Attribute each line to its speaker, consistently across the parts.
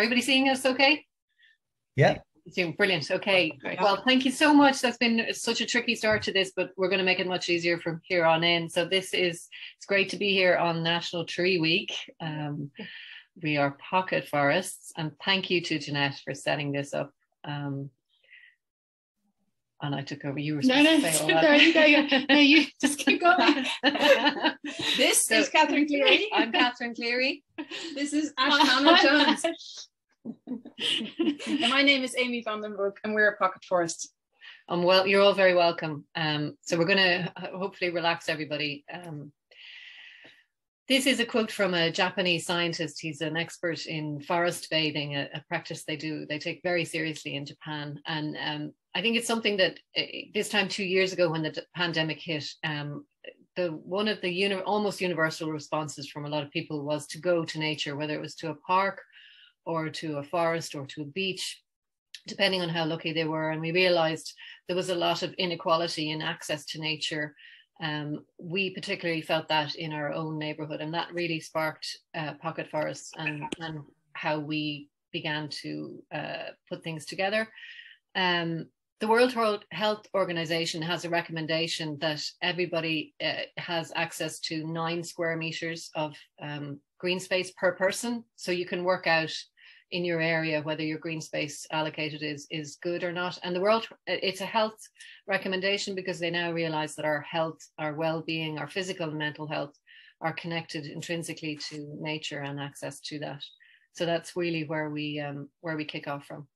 Speaker 1: everybody seeing us okay?
Speaker 2: Yeah.
Speaker 1: Zoom, brilliant. Okay. Well, thank you so much. That's been such a tricky start to this, but we're going to make it much easier from here on in. So this is it's great to be here on National Tree Week. Um, we are pocket forests, and thank you to Jeanette for setting this up. Um, and I took over. You were
Speaker 3: no, no, there you go. No, you just keep going.
Speaker 4: this so, is Catherine Cleary.
Speaker 1: I'm Catherine Cleary.
Speaker 4: This is Ash Hannah Jones. And my name is Amy Van Vandenbroek, and we're a Pocket Forest.
Speaker 1: Um, well, you're all very welcome. Um, so we're going to hopefully relax everybody. Um, this is a quote from a Japanese scientist. He's an expert in forest bathing, a, a practice they do, they take very seriously in Japan. And um, I think it's something that uh, this time two years ago when the pandemic hit, um, the one of the uni- almost universal responses from a lot of people was to go to nature, whether it was to a park or to a forest or to a beach, depending on how lucky they were. And we realized there was a lot of inequality in access to nature. Um, we particularly felt that in our own neighborhood, and that really sparked uh, pocket forests and, and how we began to uh, put things together. Um, the World Health Organization has a recommendation that everybody uh, has access to nine square meters of um, green space per person. So you can work out in your area whether your green space allocated is is good or not. And the world it's a health recommendation because they now realize that our health our well-being our physical and mental health are connected intrinsically to nature and access to that. So that's really where we um, where we kick off from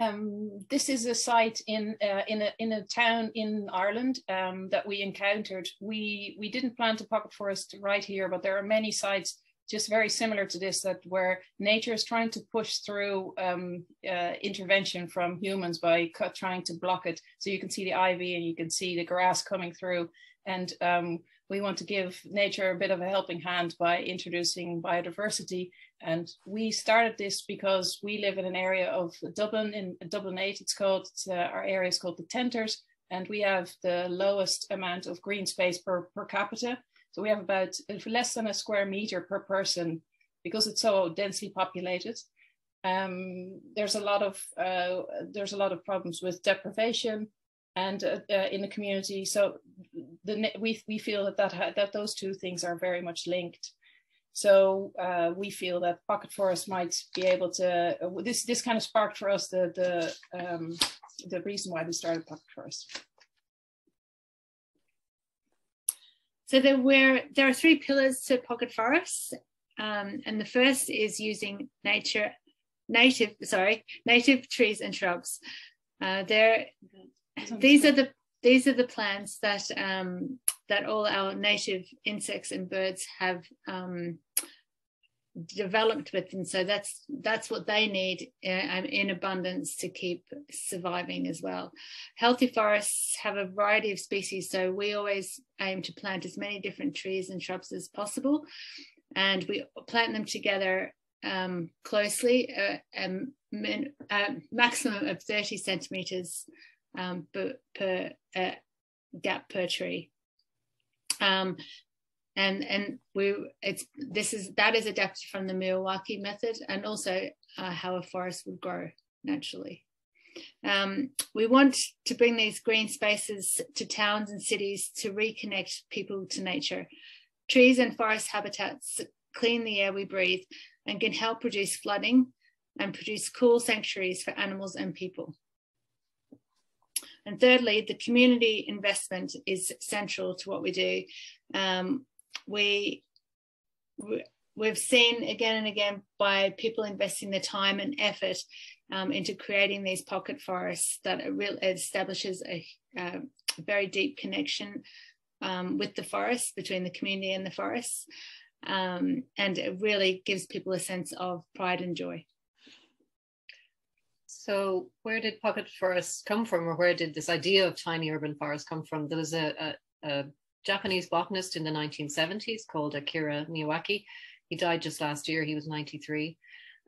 Speaker 3: um, this is a site in uh, in a in a town in Ireland um, that we encountered. We we didn't plant a pocket forest right here, but there are many sites just very similar to this that where nature is trying to push through um, uh, intervention from humans by trying to block it. So you can see the ivy and you can see the grass coming through, and um, we want to give nature a bit of a helping hand by introducing biodiversity. And we started this because we live in an area of Dublin, in Dublin 8, it's called, it's, uh, our area is called the Tenters, and we have the lowest amount of green space per, per capita. So we have about less than a square meter per person because it's so densely populated. Um, there's a lot of uh, there's a lot of problems with deprivation, and uh, uh, in the community. So the, we, we feel that, that, that those two things are very much linked. So uh, we feel that pocket forest might be able to, uh, this, this kind of sparked for us the, the, um, the reason why we started pocket forest.
Speaker 5: So there were there are three pillars to pocket forests, um, and the first is using nature, native sorry, native trees and shrubs. Uh, there these are the these are the plants that um, that all our native insects and birds have um, developed with, and so that's that's what they need in, uh, in abundance to keep surviving as well. Healthy forests have a variety of species, so we always aim to plant as many different trees and shrubs as possible, and we plant them together um, closely, uh, um, min, uh, maximum of 30 centimeters um, per, per uh, gap per tree. Um, and and we it's this is that is adapted from the Miyawaki method and also uh, how a forest would grow naturally. Um, we want to bring these green spaces to towns and cities to reconnect people to nature. Trees and forest habitats clean the air we breathe and can help reduce flooding and produce cool sanctuaries for animals and people. And thirdly, the community investment is central to what we do. Um, we, we've seen again and again by people investing the time and effort um, into creating these pocket forests that it real, it establishes a, a, very deep connection um, with the forest between the community and the forests. Um, and it really gives people a sense of pride and joy.
Speaker 1: So, where did pocket forests come from, or where did this idea of tiny urban forests come from? There was a, a, a Japanese botanist in the 1970s called Akira Miyawaki. He died just last year, he was 93.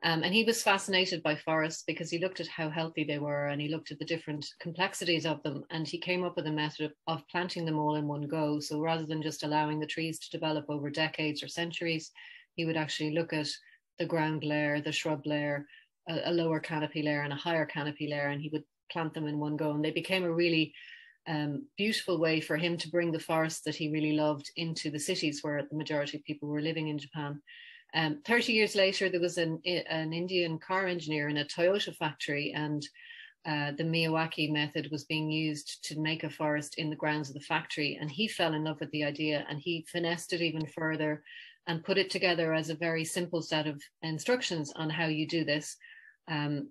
Speaker 1: Um, and he was fascinated by forests because he looked at how healthy they were and he looked at the different complexities of them. And he came up with a method of, of planting them all in one go. So rather than just allowing the trees to develop over decades or centuries, he would actually look at the ground layer, the shrub layer, a, a, lower canopy layer, and a higher canopy layer, and he would plant them in one go. And they became a really um, beautiful way for him to bring the forest that he really loved into the cities where the majority of people were living in Japan. Um, 30 years later, there was an, an Indian car engineer in a Toyota factory, and uh, the Miyawaki method was being used to make a forest in the grounds of the factory. And he fell in love with the idea and he finessed it even further and put it together as a very simple set of instructions on how you do this. Um,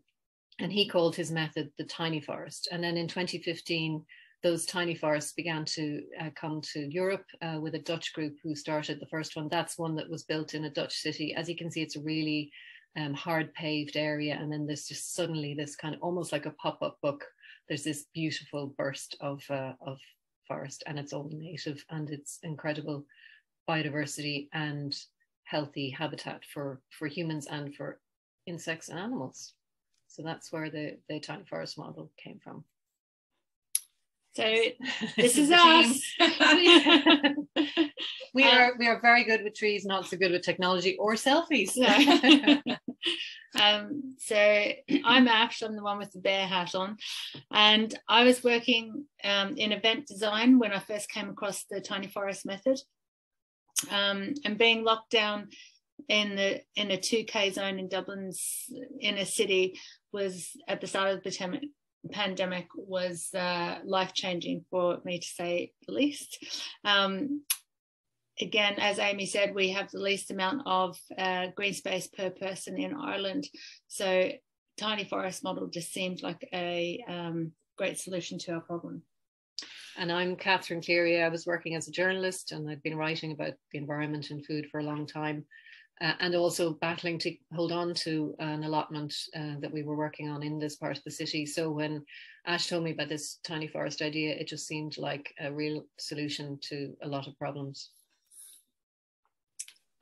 Speaker 1: and he called his method the tiny forest. And then in 2015, those tiny forests began to uh, come to Europe uh, with a Dutch group who started the first one. That's one that was built in a Dutch city. As you can see, it's a really um, hard paved area. And then there's just suddenly this kind of almost like a pop up book. There's this beautiful burst of, uh, of forest and it's all native and it's incredible biodiversity and healthy habitat for, for humans and for insects and animals. So that's where the, the tiny forest model came from.
Speaker 5: So this is us.
Speaker 1: we are we are very good with trees, not so good with technology or selfies.
Speaker 5: um, so I'm Ash. I'm the one with the bear hat on, and I was working um, in event design when I first came across the tiny forest method, um, and being locked down in the in a 2k zone in Dublin's inner city was at the start of the pandemic was uh, life changing for me to say the least. Um, again, as Amy said, we have the least amount of uh, green space per person in Ireland. So tiny forest model just seemed like a um, great solution to our problem.
Speaker 1: And I'm Catherine Cleary. I was working as a journalist and I'd been writing about the environment and food for a long time uh, and also battling to hold on to an allotment uh, that we were working on in this part of the city. So when Ash told me about this tiny forest idea, it just seemed like a real solution to a lot of problems.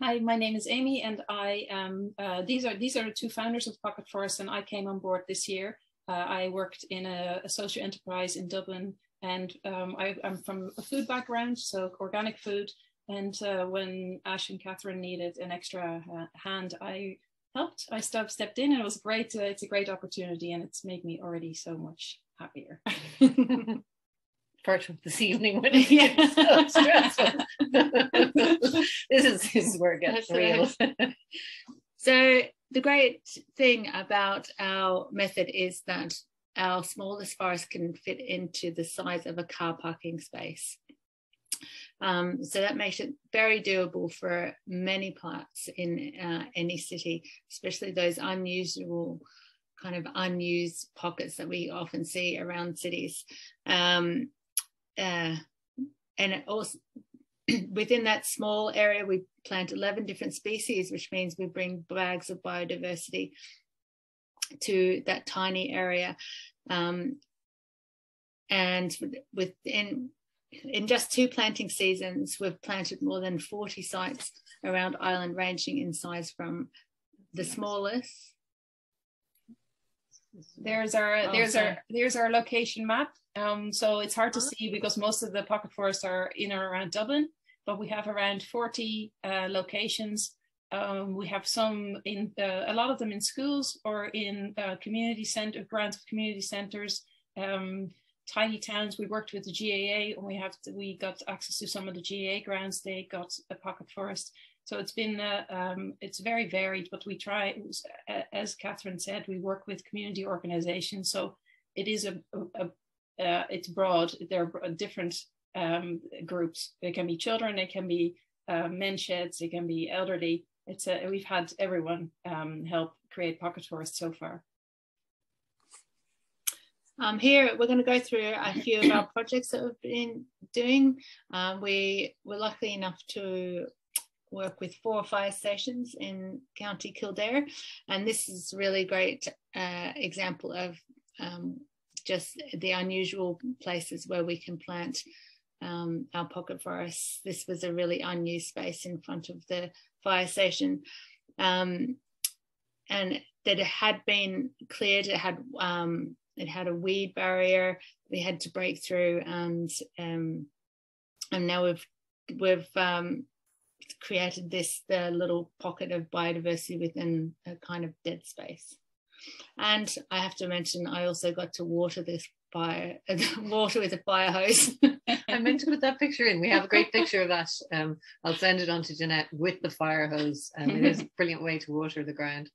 Speaker 3: Hi, my name is Amy, and I am. Uh, these are these are the two founders of Pocket Forest, and I came on board this year. Uh, I worked in a, a, social enterprise in Dublin, and um, I, am from a food background, so organic food, and uh, when Ash and Catherine needed an extra uh, hand, I helped. I stepped stepped in, and it was great. Uh, it's a great opportunity, and it's made me already so much happier.
Speaker 1: Apart of this evening when it gets so stressful, this is this is where it gets real.
Speaker 5: so the great thing about our method is that our smallest forest can fit into the size of a car parking space. Um, so that makes it very doable for many parts in uh, any city, especially those unusual kind of unused pockets that we often see around cities. Um, uh, and also within that small area, we plant 11 different species, which means we bring bags of biodiversity to that tiny area. Um, and within in just two planting seasons, we've planted more than 40 sites around Ireland, ranging in size from the smallest.
Speaker 3: There's our oh, there's sorry. our there's our location map. Um, so it's hard to see because most of the pocket forests are in or around Dublin, but we have around 40 uh, locations. Um, we have some in uh, a lot of them in schools or in uh, community center grants of community centers. Um, tiny towns. We worked with the GAA and we have to, we got access to some of the GAA grounds. They got a pocket forest. So it's been uh, um, it's very varied, but we try, as Catherine said, we work with community organizations. So it is a, a, a uh, it's broad. There are different um, groups. It can be children, it can be uh, men sheds, it can be elderly. It's a, we've had everyone um, help create pocket forests so far.
Speaker 5: Um, here, we're going to go through a few of our projects that we've been doing. Um, we were lucky enough to work with four fire stations in County Kildare, and this is really great uh, example of um, just the unusual places where we can plant um, our pocket forests. This was a really unused space in front of the fire station. Um, and that had been cleared, it had um, it had a weed barrier we had to break through, and um, and now we've we've um, created this the little pocket of biodiversity within a kind of dead space. And I have to mention, I also got to water this fire, water with a fire hose.
Speaker 1: I meant to put that picture in. We have a great picture of that. Um, I'll send it on to Jeanette with the fire hose. Um, it is a brilliant way to water the ground.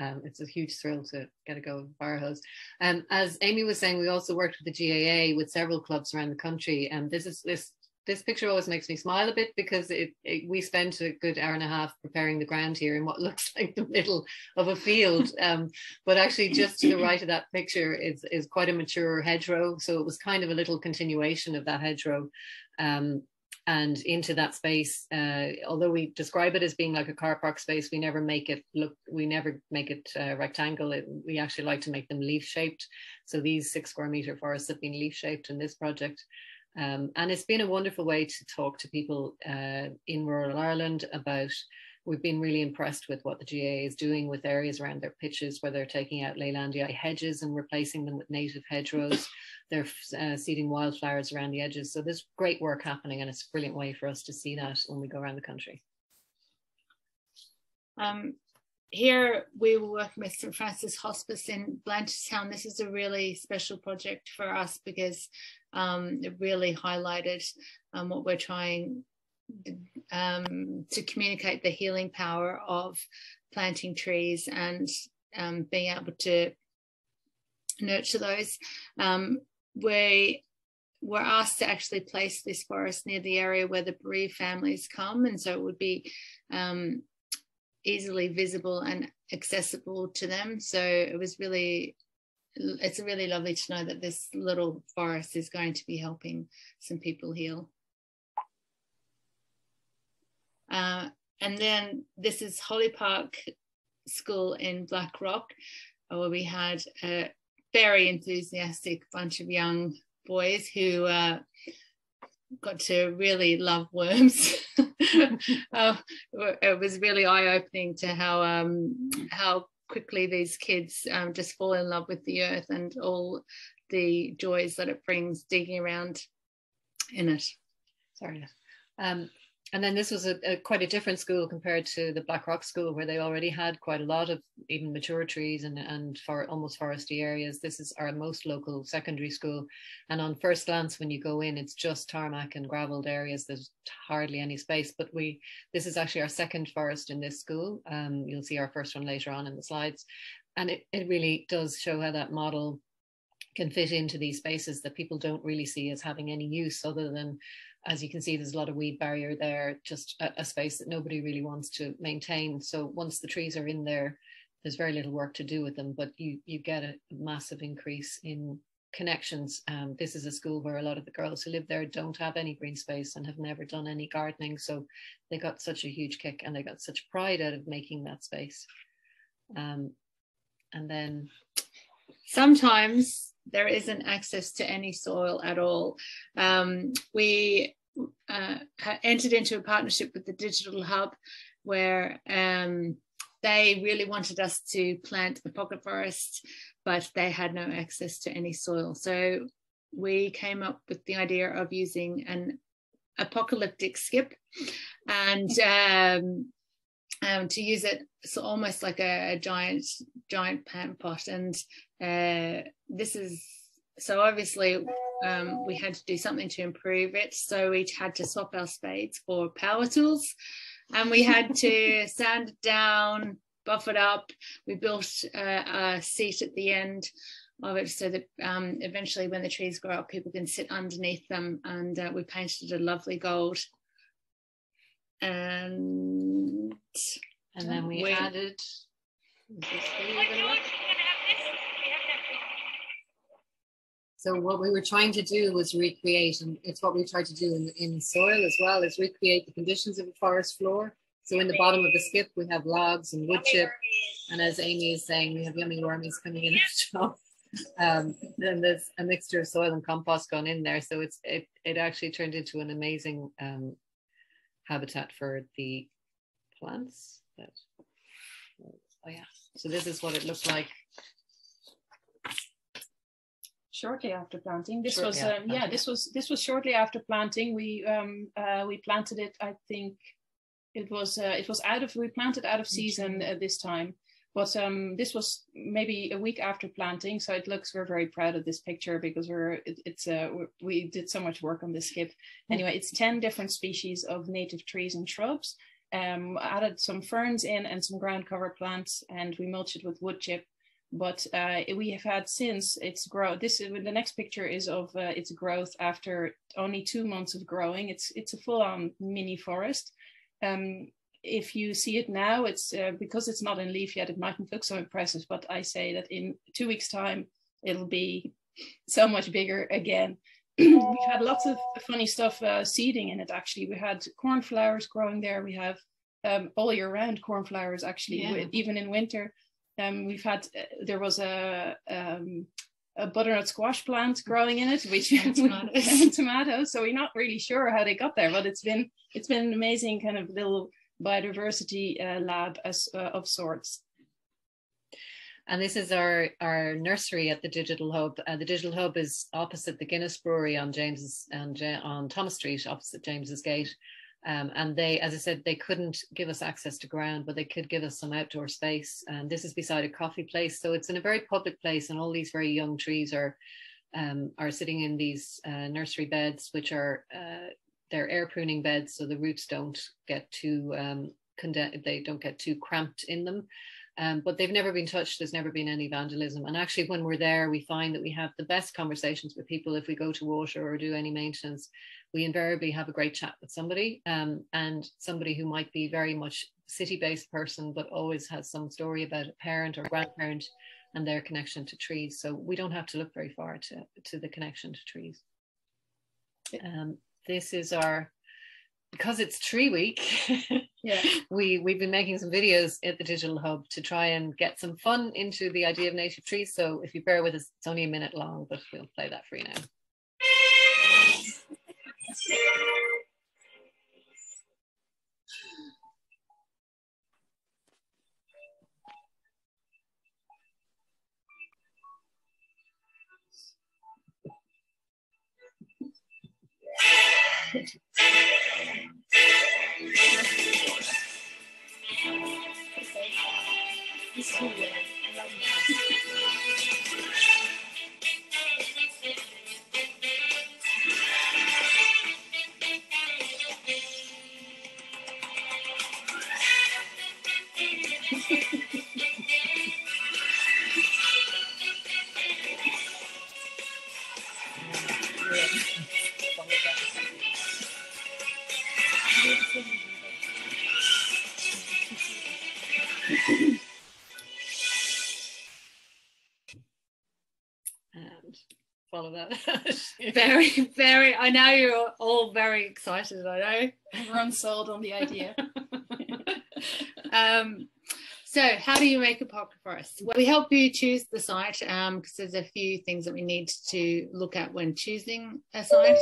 Speaker 1: Um, it's a huge thrill to get a go of hose. Um, as Amy was saying, we also worked with the GAA with several clubs around the country. And this is this this picture always makes me smile a bit because it, it, we spent a good hour and a half preparing the ground here in what looks like the middle of a field. Um, but actually, just to the right of that picture is, is quite a mature hedgerow. So it was kind of a little continuation of that hedgerow. Um, and into that space, uh, although we describe it as being like a car park space, we never make it look, we never make it uh, rectangle. It, we actually like to make them leaf shaped. So these six square meter forests have been leaf shaped in this project. Um, and it's been a wonderful way to talk to people uh, in rural Ireland about. We've been really impressed with what the GAA is doing with areas around their pitches where they're taking out Leylandii hedges and replacing them with native hedgerows. They're uh, seeding wildflowers around the edges. So there's great work happening, and it's a brilliant way for us to see that when we go around the country.
Speaker 5: Um, here we were working with St Francis Hospice in Blanchardstown. This is a really special project for us because um, it really highlighted um, what we're trying um, to communicate the healing power of planting trees and um, being able to nurture those. Um, we were asked to actually place this forest near the area where the bereaved families come, and so it would be um, easily visible and accessible to them. So it was really it's really lovely to know that this little forest is going to be helping some people heal. Uh, and then this is Holly Park School in Blackrock, where we had a very enthusiastic bunch of young boys who uh, got to really love worms. uh, it was really eye opening to how um, how quickly these kids um, just fall in love with the earth and all the joys that it brings digging around in it.
Speaker 1: Sorry. Um, and then this was a, a, quite a different school compared to the Blackrock School, where they already had quite a lot of even mature trees and and for almost foresty areas. This is our most local secondary school, and on first glance, when you go in, it's just tarmac and gravelled areas. There's hardly any space. But we this is actually our second forest in this school. Um, you'll see our first one later on in the slides, and it it really does show how that model can fit into these spaces that people don't really see as having any use other than as you can see, there's a lot of weed barrier there, just a, a, space that nobody really wants to maintain. So once the trees are in there, there's very little work to do with them, but you, you get a massive increase in connections. Um, this is a school where a lot of the girls who live there don't have any green space and have never done any gardening. So they got such a huge kick and they got such pride out of making that space. Um, and then
Speaker 5: sometimes there isn't access to any soil at all. Um, we uh, entered into a partnership with the Digital Hub where um, they really wanted us to plant a pocket forest, but they had no access to any soil. So we came up with the idea of using an apocalyptic skip and um, um, to use it so almost like a, a giant giant plant pot. And uh, this is so obviously um, we had to do something to improve it. So we had to swap our spades for power tools. And we had to sand it down buff it up. We built a, a seat at the end of it so that um, eventually when the trees grow up people can sit underneath them. And uh, we painted it a lovely gold and
Speaker 1: and then we, we added so what we were trying to do was recreate and it's what we tried to do in, in soil as well is recreate the conditions of a forest floor. So in the bottom of the skip we have logs and wood chip. and as amy is saying we have yummy wormies coming in um, then there's a mixture of soil and compost gone in there. So it's it, it actually turned into an amazing um, habitat for the plants. That, oh yeah, so this is what it looks like.
Speaker 3: Shortly after planting, this shortly was um, yeah, this was this was shortly after planting. We um uh, we planted it, I think, it was uh, it was out of we planted out of season uh, this time, but um, this was maybe a week after planting, so it looks we're very proud of this picture because we're it, it's uh, we did so much work on this skip. Anyway, it's ten different species of native trees and shrubs. Um, added some ferns in and some ground cover plants, and we mulched it with wood chip. But uh, we have had since its growth. This is, the next picture is of uh, its growth after only two months of growing. It's it's a full-on mini forest. Um, if you see it now, it's uh, because it's not in leaf yet, it mightn't look so impressive, but I say that in two weeks time, it'll be so much bigger again. We've had lots of funny stuff uh, seeding in it, actually. We had cornflowers growing there. We have um, all year round cornflowers, actually, yeah. even in winter. Um, we've had, uh, there was a, um, a butternut squash plant growing in it, which and tomatoes. and tomatoes. So we're not really sure how they got there, but it's been it's been an amazing kind of little biodiversity uh, lab as uh, of sorts.
Speaker 1: And this is our, our nursery at the Digital Hub. Uh, the Digital Hub is opposite the Guinness Brewery on James's and on Thomas Street, opposite James's Gate. Um, and they, as I said, they couldn't give us access to ground, but they could give us some outdoor space. And this is beside a coffee place, so it's in a very public place, and all these very young trees are um, are sitting in these uh, nursery beds, which are uh, they're air pruning beds, so the roots don't get too um, conde- they don't get too cramped in them. Um, but they've never been touched. There's never been any vandalism. And actually, when we're there, we find that we have the best conversations with people. If we go to water or do any maintenance, we invariably have a great chat with somebody um, and somebody who might be very much city-based person, but always has some story about a parent or grandparent and their connection to trees. So we don't have to look very far to, to the connection to trees. Um, this is our because it's tree week
Speaker 3: yeah.
Speaker 1: we we've been making some videos at the digital hub to try and get some fun into the idea of native trees. So if you bear with us it's only a minute long but we'll play that for you now It's so
Speaker 5: very, very. I know you're all very excited. I know
Speaker 3: everyone's sold on the idea.
Speaker 5: um, so, how do you make a pocket forest? Well, we help you choose the site because um, there's a few things that we need to look at when choosing a site.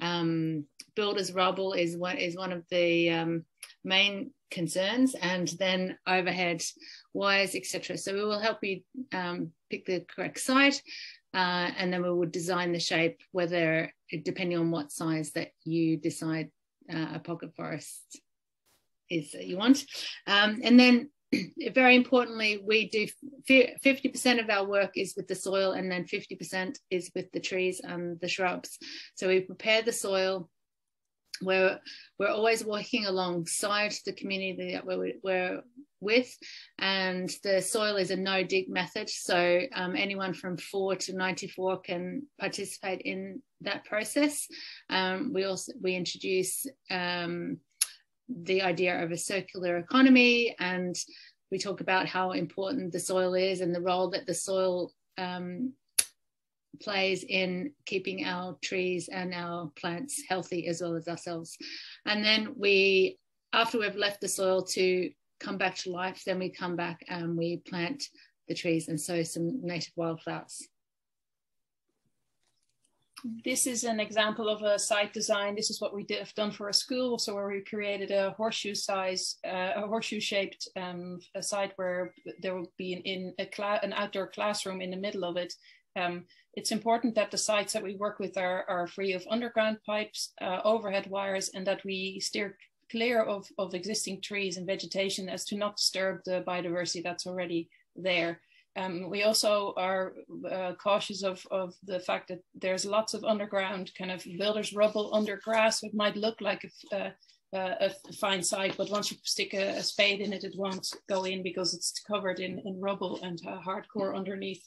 Speaker 5: Um, builders rubble is one is one of the um, main concerns, and then overhead wires, etc. So we will help you um, pick the correct site. Uh, and then we would design the shape, whether depending on what size that you decide uh, a pocket forest is that you want. Um, and then very importantly, we do 50% of our work is with the soil and then 50% is with the trees and the shrubs. So we prepare the soil. We're, we're always working alongside the community that we're, we're with and the soil is a no dig method. So um, anyone from 4 to 94 can participate in that process. Um, we also we introduce um, the idea of a circular economy and we talk about how important the soil is and the role that the soil um, plays in keeping our trees and our plants healthy as well as ourselves and then we after we've left the soil to come back to life, then we come back and we plant the trees and sow some native wildflowers.
Speaker 3: This is an example of a site design. This is what we did, have done for a school. So where we created a horseshoe size, uh, a horseshoe shaped um, a site where there will be an, in a an outdoor classroom in the middle of it. Um, it's important that the sites that we work with are, are free of underground pipes, uh, overhead wires, and that we steer clear of, of existing trees and vegetation as to not disturb the biodiversity that's already there. Um, we also are uh, cautious of, of the fact that there's lots of underground kind of builders rubble under grass. It might look like a, uh, a, a fine site, but once you stick a, a, spade in it, it won't go in because it's covered in, in rubble and uh, hardcore underneath.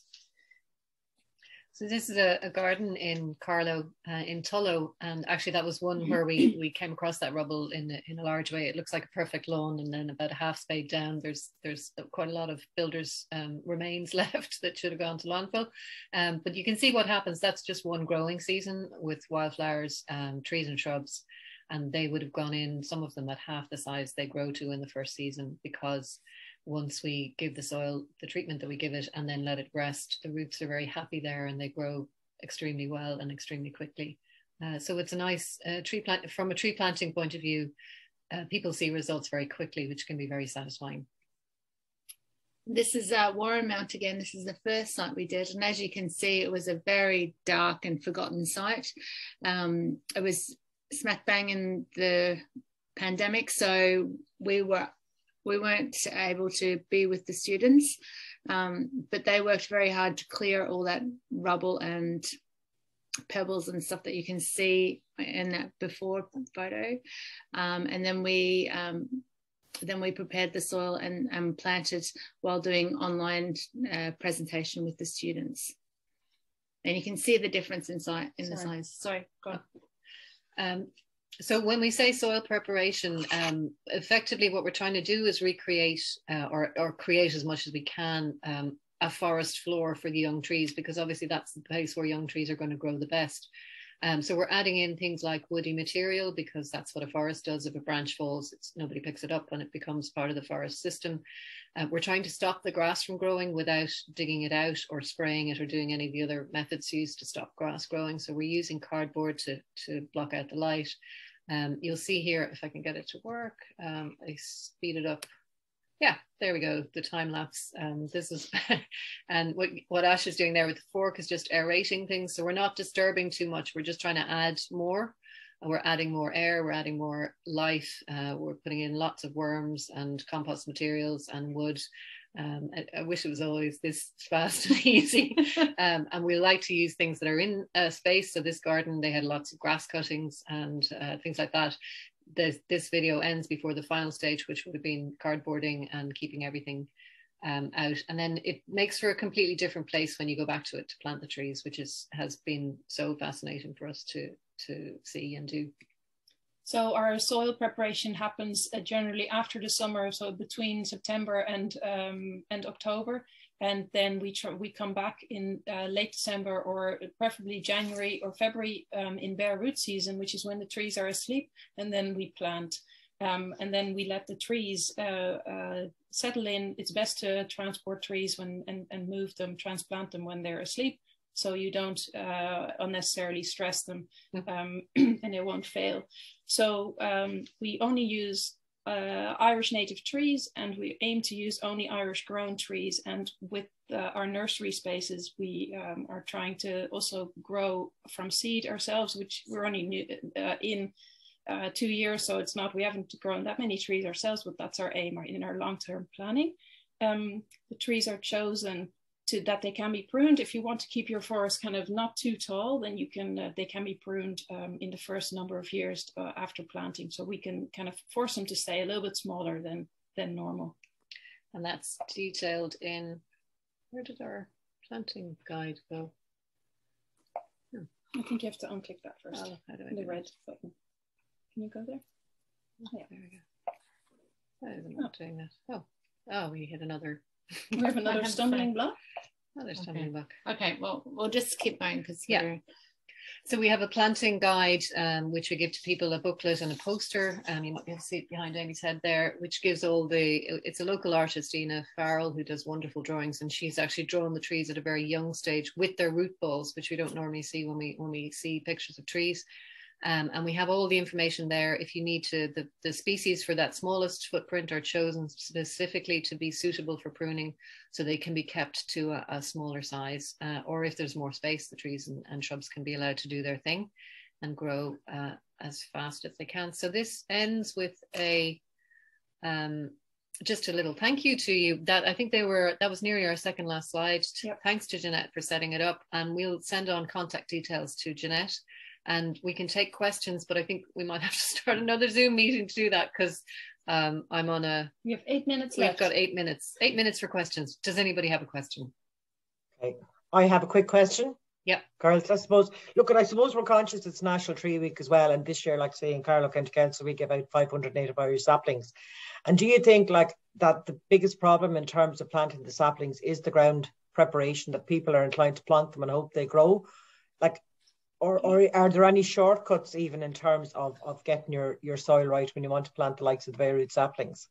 Speaker 1: So this is a, a garden in Carlow, uh, in Tullow, and actually that was one where we we came across that rubble in a, in a large way. It looks like a perfect lawn, and then about a half spade down, there's there's quite a lot of builders' um, remains left that should have gone to landfill. Um, but you can see what happens. That's just one growing season with wildflowers, um, trees and shrubs, and they would have gone in. Some of them at half the size they grow to in the first season because once we give the soil the treatment that we give it and then let it rest, the roots are very happy there and they grow extremely well and extremely quickly. Uh, so it's a nice uh, tree plant from a tree planting point of view. Uh, people see results very quickly, which can be very satisfying.
Speaker 5: This is uh, Warrenmount again. This is the first site we did, and as you can see, it was a very dark and forgotten site. Um, it was smack bang in the pandemic, so we were we weren't able to be with the students, um, but they worked very hard to clear all that rubble and pebbles and stuff that you can see in that before photo. Um, and then we um, then we prepared the soil and, and planted while doing online uh, presentation with the students. And you can see the difference in, size, in the size. Sorry, go on.
Speaker 1: Um, so when we say soil preparation, um, effectively what we're trying to do is recreate uh, or, or create as much as we can um, a forest floor for the young trees, because obviously that's the place where young trees are going to grow the best. Um, so we're adding in things like woody material because that's what a forest does. If a branch falls, nobody picks it up and it becomes part of the forest system. Uh, we're trying to stop the grass from growing without digging it out or spraying it or doing any of the other methods used to stop grass growing. So we're using cardboard to, to block out the light. Um, you'll see here, if I can get it to work, um, I speed it up. Yeah, there we go, the time lapse. Um, this is, and what, what Ash is doing there with the fork is just aerating things. So we're not disturbing too much. We're just trying to add more. We're adding more air, we're adding more life. Uh, we're putting in lots of worms and compost materials and wood um, I, I, wish it was always this fast and easy. um, and we like to use things that are in uh, space. So this garden, they had lots of grass cuttings and uh, things like that. This, this video ends before the final stage, which would have been cardboarding and keeping everything um, out. And then it makes for a completely different place when you go back to it to plant the trees, which is has been so fascinating for us to to see and do.
Speaker 3: So our soil preparation happens uh, generally after the summer, so between September and um, and October, and then we we come back in uh, late December or preferably January or February um, in bare root season, which is when the trees are asleep, and then we plant. Um, and then we let the trees uh, uh, settle in. It's best to transport trees when and, and move them, transplant them when they're asleep, so you don't uh, unnecessarily stress them um, and it won't fail. So um, we only use uh, Irish native trees and we aim to use only Irish grown trees. And with uh, our nursery spaces, we um, are trying to also grow from seed ourselves, which we're only new, uh, in uh, two years. So it's not, we haven't grown that many trees ourselves, but that's our aim in our long term planning. Um, the trees are chosen to that they can be pruned. If you want to keep your forest kind of not too tall, then you can uh, they can be pruned um, in the first number of years uh, after planting. So we can kind of force them to stay a little bit smaller than than normal.
Speaker 1: And that's detailed in where did our planting guide go?
Speaker 3: Hmm. I think you have to unclick that first. Oh, how do I the red button. Can you go there?
Speaker 1: Oh, yeah, there we go. I'm not oh. doing that. Oh, oh, we hit another
Speaker 3: we have another stumbling block.
Speaker 1: Another stumbling
Speaker 5: okay.
Speaker 1: block.
Speaker 5: Okay, well, we'll just keep going because yeah.
Speaker 1: So we have a planting guide, um, which we give to people, a booklet and a poster. Um, you might be able to see it behind Amy's head there, which gives all the, it's a local artist, Ina Farrell, who does wonderful drawings. And she's actually drawn the trees at a very young stage with their root balls, which we don't normally see when we, when we see pictures of trees. Um, and we have all the information there. If you need to, the, the species for that smallest footprint are chosen specifically to be suitable for pruning so they can be kept to a, a smaller size. Uh, or if there's more space, the trees and, and, shrubs can be allowed to do their thing and grow uh, as fast as they can. So this ends with a um, just a little thank you to you. That I think they were that was nearly our second last slide. Yep. Thanks to Jeanette for setting it up, and we'll send on contact details to Jeanette, and we can take questions. But I think we might have to start another Zoom meeting to do that because um, I'm on a.
Speaker 3: We have eight minutes.
Speaker 1: We've left. got eight minutes. Eight minutes for questions. Does anybody have a question?
Speaker 2: Okay, I have a quick question.
Speaker 1: Yeah.
Speaker 2: Girls, I suppose, look, and I suppose we're conscious it's National Tree Week as well. And this year, like saying Carlow County Council, we give out 500 native Irish saplings. And do you think like that the biggest problem in terms of planting the saplings is the ground preparation that people are inclined to plant them and hope they grow? Like, or, or are there any shortcuts even in terms of, of getting your, your soil right when you want to plant the likes of the root saplings?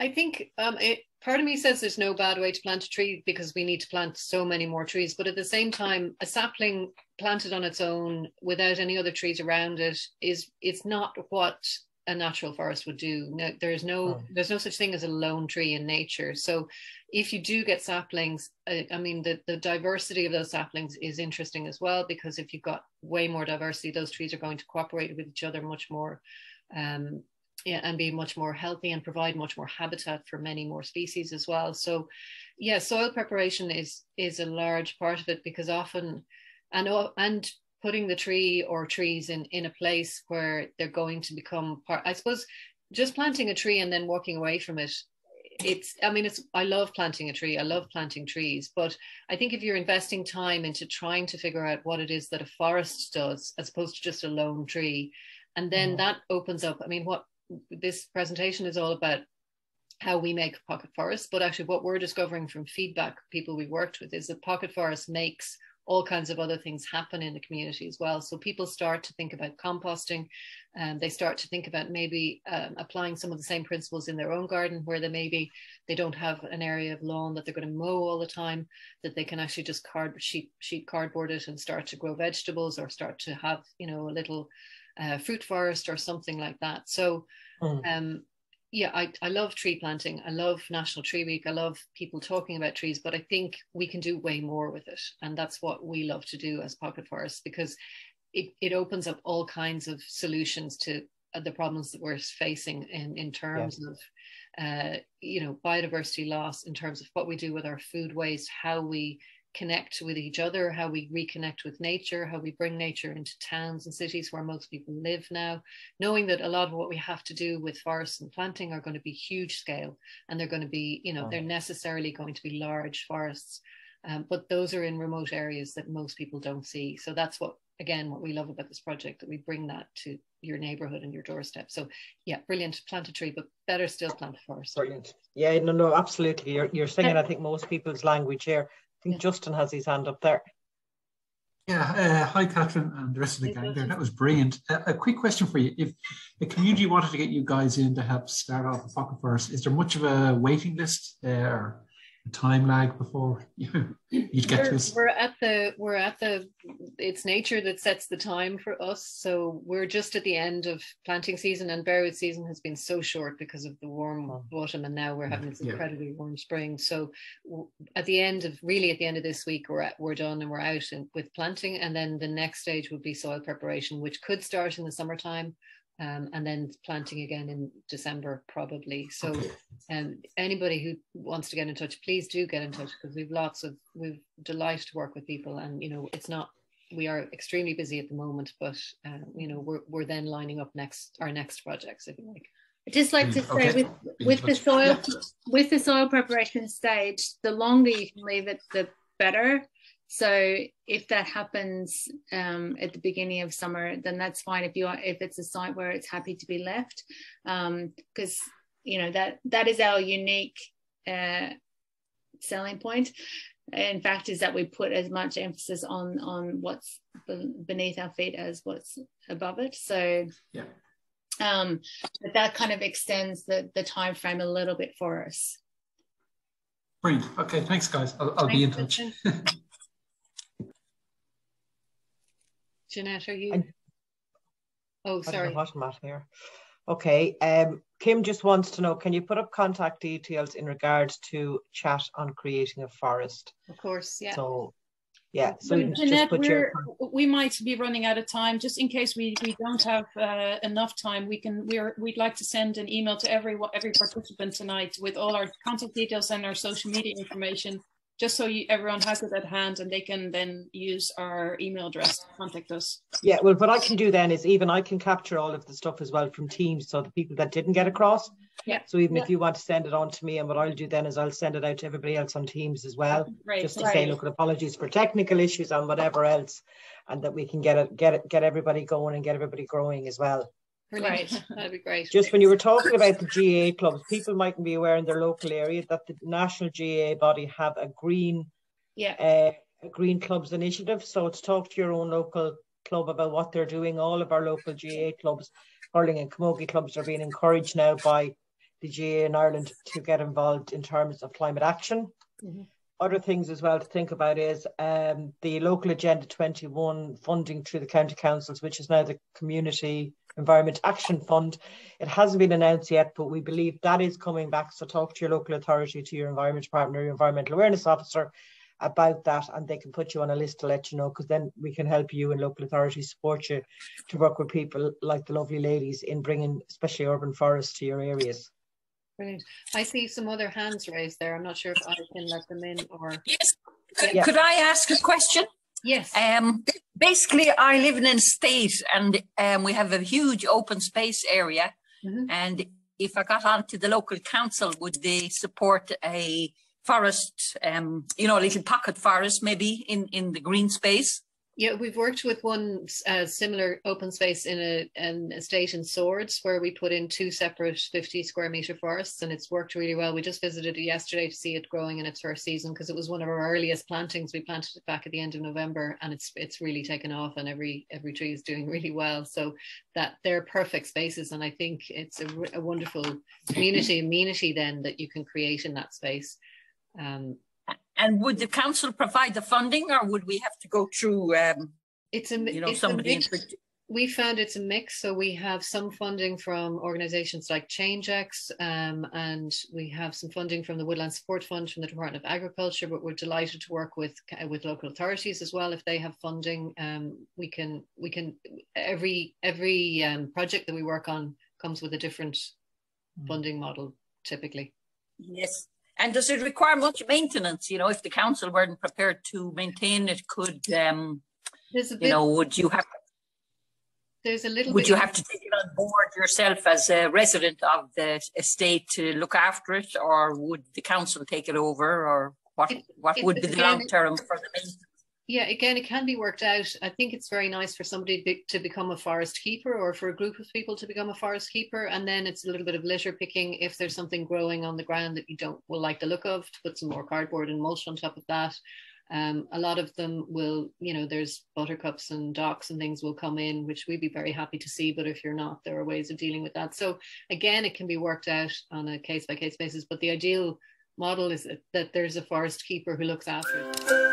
Speaker 1: I think um, it, part of me says there's no bad way to plant a tree because we need to plant so many more trees. But at the same time, a sapling planted on its own without any other trees around it is it's not what a natural forest would do. No, there's no oh. there's no such thing as a lone tree in nature. So if you do get saplings, I, I mean the, the diversity of those saplings is interesting as well because if you've got way more diversity, those trees are going to cooperate with each other much more um, yeah, and be much more healthy and provide much more habitat for many more species as well. So, yeah, soil preparation is is a large part of it because often, and and putting the tree or trees in in a place where they're going to become part. I suppose just planting a tree and then walking away from it. It's, I mean, it's, I love planting a tree. I love planting trees. But I think if you're investing time into trying to figure out what it is that a forest does, as opposed to just a lone tree, and then mm. that opens up, I mean, what this presentation is all about how we make pocket forests, but actually what we're discovering from feedback people we worked with is that pocket forest makes all kinds of other things happen in the community as well. So people start to think about composting and they start to think about maybe um, applying some of the same principles in their own garden where they maybe they don't have an area of lawn that they're going to mow all the time, that they can actually just card sheet, sheet cardboard it and start to grow vegetables or start to have, you know, a little uh, fruit forest or something like that. So, mm. um, yeah, I, I love tree planting. I love National Tree Week. I love people talking about trees, but I think we can do way more with it. And that's what we love to do as Pocket Forests because it, it opens up all kinds of solutions to uh, the problems that we're facing in, in terms yeah. of uh, you know biodiversity loss in terms of what we do with our food waste how we connect with each other, how we reconnect with nature, how we bring nature into towns and cities where most people live now, knowing that a lot of what we have to do with forests and planting are going to be huge scale and they're going to be, you know, oh. they're necessarily going to be large forests. Um, but those are in remote areas that most people don't see. So that's what, again, what we love about this project that we bring that to your neighborhood and your doorstep. So yeah, brilliant. Plant a tree, but better still plant a forest.
Speaker 2: Brilliant. Yeah, no, no, absolutely. You're, you're singing, I think, most people's language here. I think Justin has his hand up there.
Speaker 6: Yeah, uh, hi Catherine and the rest of the gang there. That was brilliant. Uh, a quick question for you. If the community wanted to get you guys in to help start off the Pocket Forest, is there much of a waiting list there? Time lag before you you'd get
Speaker 1: we're,
Speaker 6: to us?
Speaker 1: We're at the we're at the it's nature that sets the time for us. So we're just at the end of planting season and bare root season has been so short because of the warm mm. autumn and now we're having this yeah. incredibly warm spring. So at the end of really at the end of this week we're at, we're done and we're out in, with planting and then the next stage would be soil preparation which could start in the summertime um, and then planting again in December probably. So, um, anybody who wants to get in touch, please do get in touch because we've lots of we've delight to work with people, and you know it's not we are extremely busy at the moment, but uh, you know we're we're then lining up next our next projects if you like.
Speaker 5: I'd just like to say okay. with with the soil with the soil preparation stage, the longer you can leave it, the better so if that happens um, at the beginning of summer, then that's fine. If you are, if it's a site where it's happy to be left, because um, you know that that is our unique uh, selling point. In fact, is that we put as much emphasis on on what's beneath our feet as what's above it. So
Speaker 6: yeah.
Speaker 5: Um, but that kind of extends the the time frame a little bit for us.
Speaker 6: Brilliant. Okay, thanks, guys. I'll, I'll be in touch.
Speaker 1: Jeanette, are you? I, oh, sorry.
Speaker 2: what I'm at here. Okay. Um, Kim just wants to know, can you put up contact details in regards to chat on creating a forest?
Speaker 1: Of course, yeah.
Speaker 2: So Yeah, so
Speaker 3: Jeanette, we're, we might be running out of time. Just in case we, we don't have uh, enough time, we can we're we'd like to send an email to every every participant tonight with all our contact details and our social media information just so you, everyone has it at hand and they can then use our email address to contact us.
Speaker 2: Yeah, well, what I can do then is even I can capture all of the stuff as well from Teams, so the people that didn't get across.
Speaker 3: Yeah.
Speaker 2: So even
Speaker 3: yeah.
Speaker 2: if you want to send it on to me, and what I'll do then is I'll send it out to everybody else on Teams as well,
Speaker 3: right.
Speaker 2: just to
Speaker 3: right.
Speaker 2: say, look, apologies for technical issues and whatever else, and that we can get it, get it, get everybody going and get everybody growing as well.
Speaker 1: Right, that'd be great.
Speaker 2: Just when you were talking about the GAA clubs, people mightn't be aware in their local area that the national GAA body have a green,
Speaker 3: yeah,
Speaker 2: uh, a green clubs initiative. So to talk to your own local club about what they're doing, all of our local GAA clubs, hurling and camogie clubs are being encouraged now by the GAA in Ireland to get involved in terms of climate action.
Speaker 3: Mm-hmm.
Speaker 2: Other things as well to think about is um, the local Agenda 21 funding through the county councils, which is now the Community Environment Action Fund. It hasn't been announced yet, but we believe that is coming back. So talk to your local authority, to your environment department or your environmental awareness officer about that and they can put you on a list to let you know because then we can help you and local authorities support you to work with people like the lovely ladies in bringing especially urban forests to your areas.
Speaker 1: Brilliant. I see some other hands raised there. I'm not sure if I can let them in or.
Speaker 7: Yes. Could, yeah. could I ask a question?
Speaker 1: Yes.
Speaker 7: Um, basically, I live in an estate and um, we have a huge open space area. Mm-hmm. And if I got on to the local council, would they support a forest, um, you know, a little pocket forest maybe in, in the green space?
Speaker 1: Yeah, we've worked with one uh, similar open space in a, an estate in Swords where we put in two separate 50 square meter forests and it's worked really well. We just visited it yesterday to see it growing in its first season because it was one of our earliest plantings. We planted it back at the end of November and it's it's really taken off and every every tree is doing really well. So that they're perfect spaces and I think it's a, a wonderful community amenity then that you can create in that space. Um,
Speaker 7: and would the council provide the funding, or would we have to go through? Um,
Speaker 1: it's a
Speaker 7: you know somebody.
Speaker 1: Mix. We found it's a mix. So we have some funding from organisations like ChangeX, um, and we have some funding from the Woodland Support Fund from the Department of Agriculture. But we're delighted to work with with local authorities as well if they have funding. Um, we can we can every every um, project that we work on comes with a different mm. funding model typically.
Speaker 7: Yes, and does it require much maintenance? You know, if the council weren't prepared to maintain it, could um, bit, you know, would you have?
Speaker 1: There's a little.
Speaker 7: Would you have to take it on board yourself as a resident of the estate to look after it, or would the council take it over, or what? It, what would be the long term for the maintenance?
Speaker 1: Yeah again it can be worked out. I think it's very nice for somebody to become a forest keeper or for a group of people to become a forest keeper. And then it's a little bit of litter picking if there's something growing on the ground that you don't will like the look of to put some more cardboard and mulch on top of that. Um, a lot of them will you know there's buttercups and docks and things will come in which we'd be very happy to see. But if you're not there are ways of dealing with that. So again it can be worked out on a case by case basis. But the ideal model is that, that there's a forest keeper who looks after it